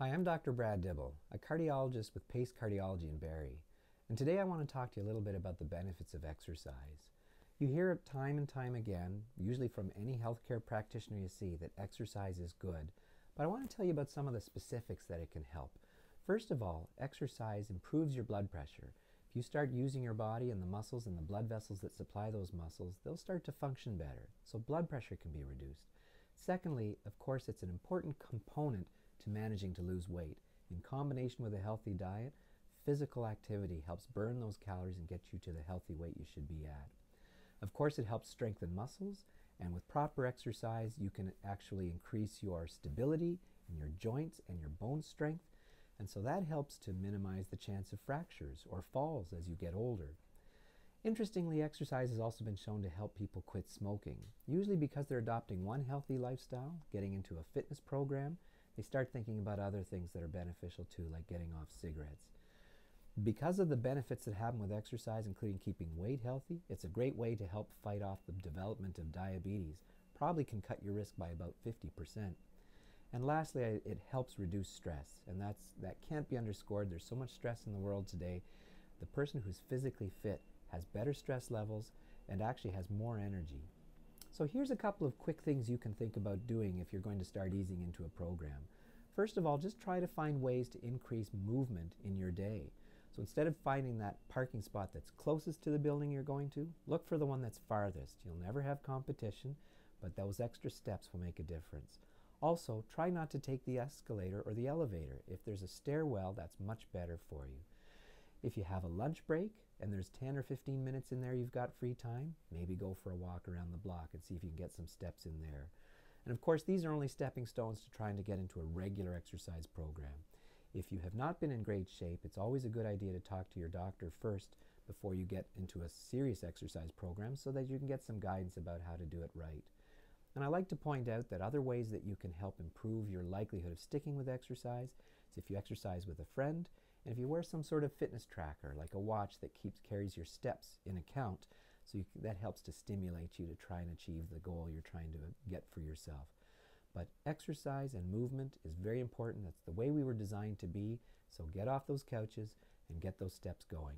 Hi, I'm Dr. Brad Dibble, a cardiologist with Pace Cardiology in Barrie, and today I want to talk to you a little bit about the benefits of exercise. You hear it time and time again, usually from any healthcare practitioner you see, that exercise is good, but I want to tell you about some of the specifics that it can help. First of all, exercise improves your blood pressure. If you start using your body and the muscles and the blood vessels that supply those muscles, they'll start to function better, so blood pressure can be reduced. Secondly, of course, it's an important component to managing to lose weight. In combination with a healthy diet, physical activity helps burn those calories and get you to the healthy weight you should be at. Of course, it helps strengthen muscles, and with proper exercise, you can actually increase your stability in your joints and your bone strength, and so that helps to minimize the chance of fractures or falls as you get older. Interestingly, exercise has also been shown to help people quit smoking, usually because they're adopting one healthy lifestyle, getting into a fitness program, they start thinking about other things that are beneficial too, like getting off cigarettes. Because of the benefits that happen with exercise, including keeping weight healthy, it's a great way to help fight off the development of diabetes. Probably can cut your risk by about 50%. And lastly, it helps reduce stress, and that's, that can't be underscored. There's so much stress in the world today. The person who's physically fit has better stress levels and actually has more energy. So here's a couple of quick things you can think about doing if you're going to start easing into a program. First of all, just try to find ways to increase movement in your day. So instead of finding that parking spot that's closest to the building you're going to, look for the one that's farthest. You'll never have competition, but those extra steps will make a difference. Also, try not to take the escalator or the elevator. If there's a stairwell, that's much better for you. If you have a lunch break and there's 10 or 15 minutes in there you've got free time, maybe go for a walk around the block and see if you can get some steps in there. And of course, these are only stepping stones to trying to get into a regular exercise program. If you have not been in great shape, it's always a good idea to talk to your doctor first before you get into a serious exercise program so that you can get some guidance about how to do it right. And I like to point out that other ways that you can help improve your likelihood of sticking with exercise is if you exercise with a friend and if you wear some sort of fitness tracker like a watch that keeps carries your steps in account so you, that helps to stimulate you to try and achieve the goal you're trying to get for yourself. But exercise and movement is very important. That's the way we were designed to be. So get off those couches and get those steps going.